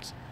Connect.